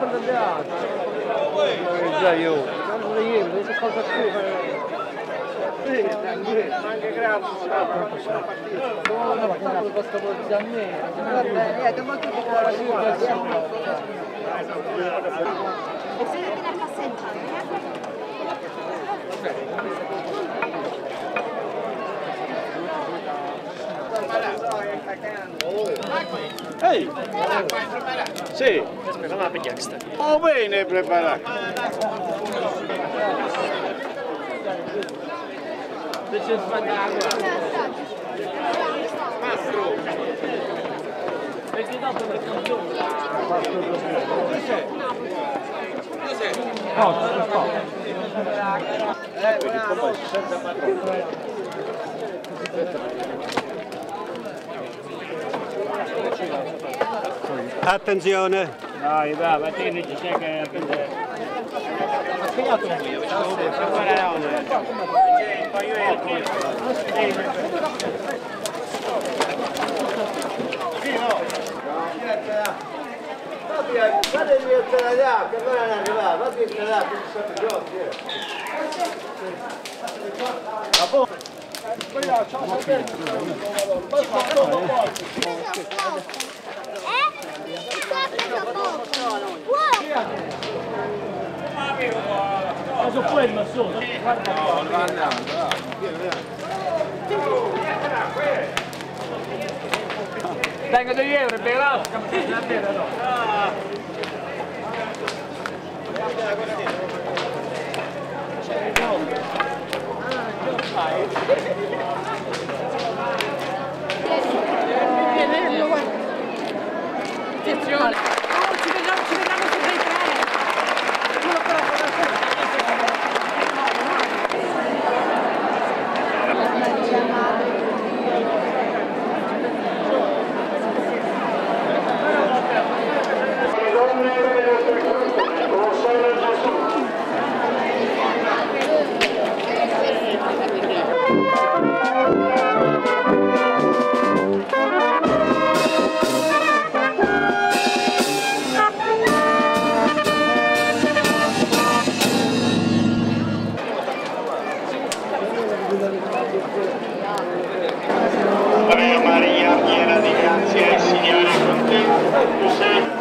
nascondo le altre. Già io. Non le io, so cosa più. Sì, anche grazie. No, no, ma questo può dire a me. Va bene, eh, domani ti dico la sua. Sedete nel cassetto. Ehi! Sì, Aspetta, ma per chiacchiere. oh bene preparato. Eu esfregar agora. Perché dopo le canzoni? No, Eh, bravo. Attenzione! Dai, dai, ma te ne c'è che Ha spiegato un po'. Guarda il mio là, che non è arrivato, guarda il là, che sono giochi. Ma su quello sono. Tengo degli euro, però, campagna vera no. Attenzione. grazie il Signore con te, tu